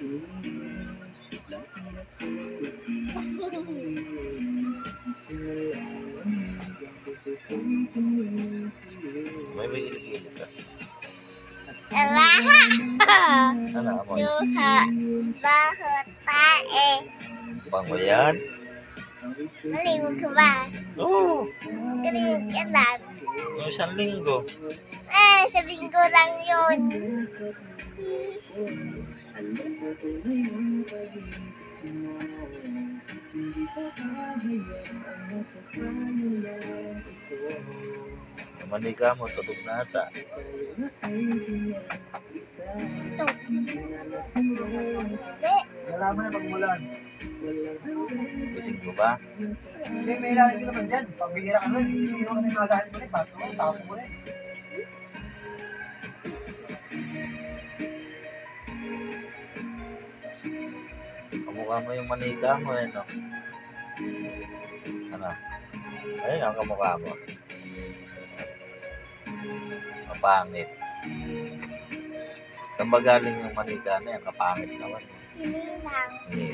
May may ilig-ilig ka. Lahat. Ano mo? Duha. Bahot tae. Bango yan? Maliw ka ba? Oo. Ganun yan lang. Yung isang linggo. Eh, sa linggo lang yun. Yung manika mo, tutog na ata. Ito. Hindi. Nalaman na pagmulan. Gising ko ba? Hindi, may ilalagay ko naman dyan. Pambihira ka nun. Sino ka na magalit mo rin? Sabi ko, tapos mo rin. Kamukha mo yung manika mo eh, no? Ano? Ayun ang kamukha mo. Kapangit. Saan ba galing yung manika na yan? Kapangit naman. Hindi lang. Hindi.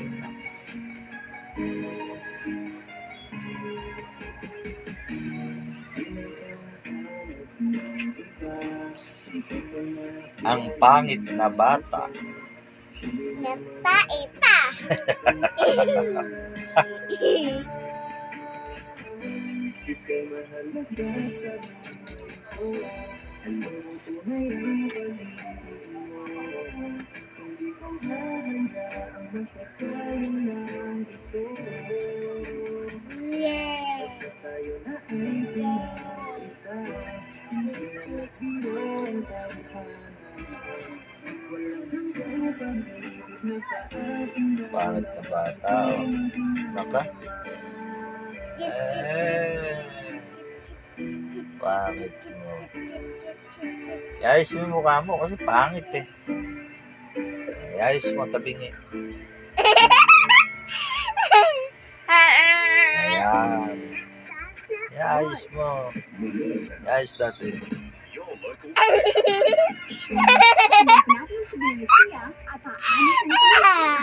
Ang pangit na bata. Nagtae pa. Yeah. Pangit na bata. Oh. Naka? Eh. Pangit mo. Iayos mo yung mukha mo kasi pangit eh. Iayos mo tabingi. Ayan. Iayos mo. Iayos natin. natin si Lucia at aani sa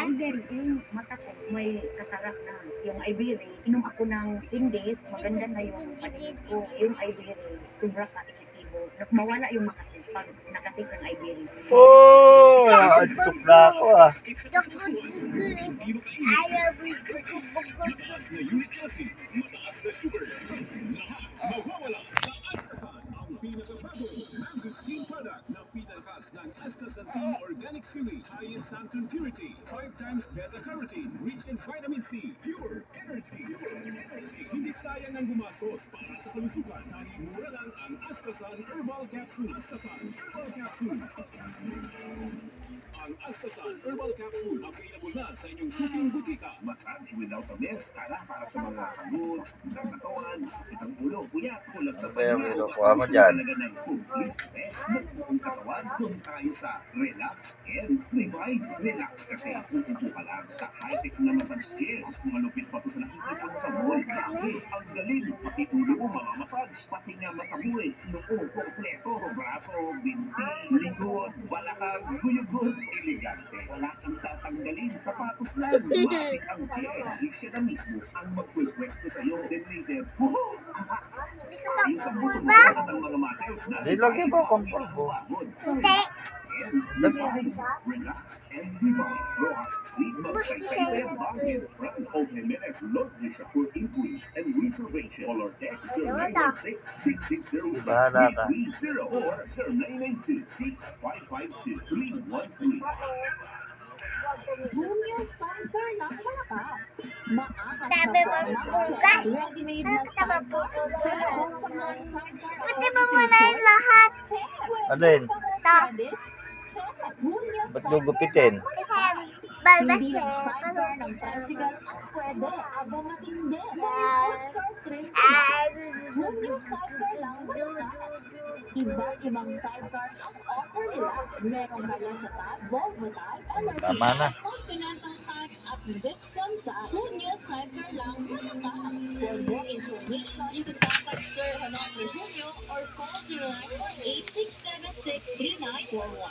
ay very ill. Mata ko, may katarak na. Yung Iberia, inom ako ng 10 days, maganda na yung paningin ko. Yung Iberia, sobra ka epektibo. Mawala yung makasin pag nakatik ng Iberia. Oh! Antok na ako ah. Ayaw mo bukog-bukog. Organic seaweed, high in xanthan purity, five times beta carotene, rich in vitamin C, pure energy, pure energy. Hindi sayang ang gumastos para sa kalusugan dahil mura lang ang Astasan Herbal Capsule. Astasan Herbal Capsule. Ang Astasan Herbal Capsule available na sa inyong suking butika. Massage without a mess, tara para sa mga kamot, ng katawan, sakit ang ulo, kuya, kulat sa Ano ba yung kinukuha mo dyan? Talaga ng complete rest ng buong katawan, doon tayo sa relax and revive. Relax kasi uupo ka lang sa high-tech na massage chairs. Malupit pa to sa nakikita sa mall. Grabe, ang galing. Pati ulo mo mamamassage, pati nga mata mo eh. Noo, kompleto, braso, binti, likod, balakang, guyugod, elegante. Wala kang tatanggalin, sapatos lang. Matik ang chair. Siya na mismo ang magpupwesto sa'yo. Then later, woohoo! Hindi ka Yung sa buto mo, ba? at ang mga muscles na Di lagyan mo akong pulbo. Hindi. Relax and revive. Rojas Sleep Massage sa Ipayang Baguio. From Home Jimenez, Lord de Shakur Inquiries and Reservation. Call or text 0916 Bahala ka. 6606 or 0992 6552 Junior Center ng malakas. Maakas Sabi mo, mo, sidecar. bugas. Pati mo muna yung lahat. Alin? Ito. Ba't gugupitin? Balbas sidecar ng tricycle ang pwede. Aba matindi. Yeah. Footcar tricycle. Ah, Hunyo sidecar ang offer nila. Merong mala sa Volvo type, LRT Tama na. Dixon type. Hunyo sidecar lang malakas. For more information, you can contact Sir Hanong Junio or call 0918 676 3941.